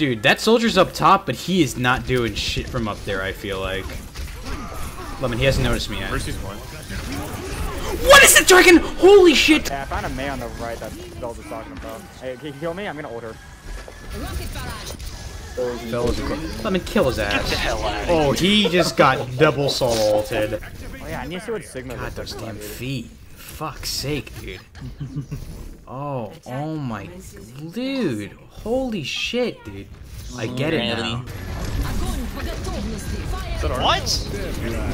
Dude, that soldier's up top, but he is not doing shit from up there, I feel like. Lemon, he hasn't noticed me yet. Mercy's one. What is the dragon? Holy shit! Yeah, I found a Mei on the right that Bells is talking about. Hey, can you heal me? I'm gonna ult her. Fellas, Lemon, kill his ass. hell out of Oh, he just got double soul ulted. Oh yeah, I need to see what Sigma God, looks those damn feet. Fuck's sake, dude. Oh, oh my, dude. Holy shit, dude. I mm, get it now. What?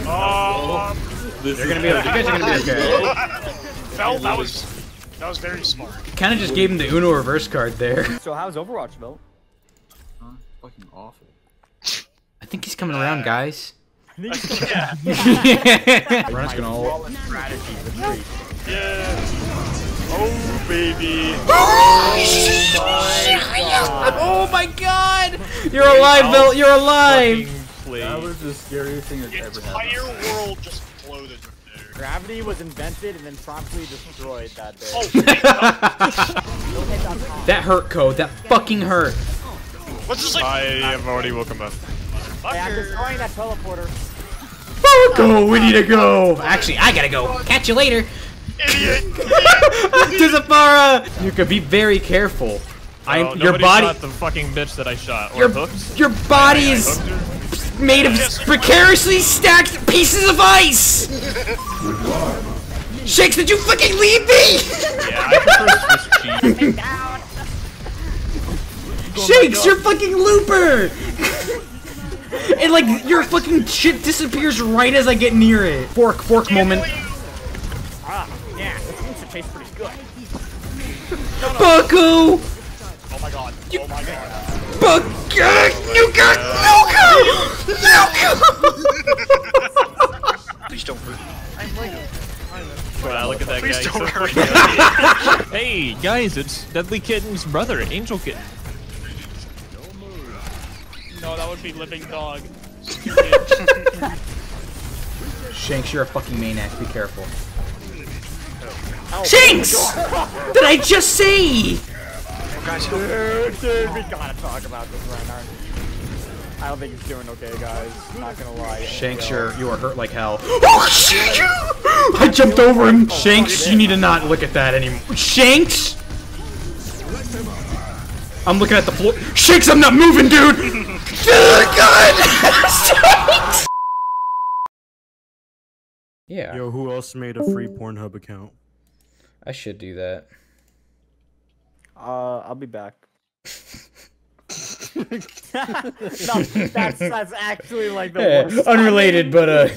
Oh, They're gonna be, you guys are gonna be okay. Fell, that was that was very smart. Kind of just gave him the Uno reverse card there. So how's Overwatch built? Fucking awful. I think he's coming around, guys. yeah. Runner's gonna ult. Flawless strategy, the tree. Yeah. Oh baby. Oh, oh, oh my god! You're alive, Bill. You're alive. That was the scariest thing that's The ever happened. entire world just exploded. Gravity was invented and then promptly destroyed that day. Oh, wait, no. Don't hit that. That hurt, Code. That fucking hurt. what's this like? I have already woken up. Hey, I'm destroying that teleporter. Go, oh, we need to go. Actually, I gotta go. Catch you later. Idiot. Tizafara! You could be very careful. I, Oh, your nobody body, shot the fucking bitch that I shot. Or your, hooked. your body is made of precariously stacked pieces of ice. Shanks, did you fucking leave me? Yeah, I prefer Swiss cheese. Shanks, you're fucking looper. And like your fucking shit disappears right as I get near it. Fork, fork moment. Ah, yeah, this seems to taste pretty good. Bucko! Oh my god. Oh my god. Buck! Nuka! Nuka! Nuka! Please don't hurt. Wow, look at that Please guy. don't he's so hurt freaking- hey, guys, it's Deadly Kitten's brother, Angel Kitten. No, that would be living dog. Shanks, you're a fucking maniac. Be careful. Oh, Shanks! Did I just say? Oh, guys. Dude, dude, we gotta talk about this right now. I don't think he's doing okay, guys. Not gonna lie. Shanks, you're you are hurt like hell. Oh shit! I jumped over him. Shanks, you need to not look at that anymore. Shanks! I'm looking at the floor. Shanks, I'm not moving, dude. God! Shanks! Yeah, Yo, who else made a free Pornhub account? I should do that. Uh, I'll be back. no, that's that's actually like the worst. unrelated, but uh.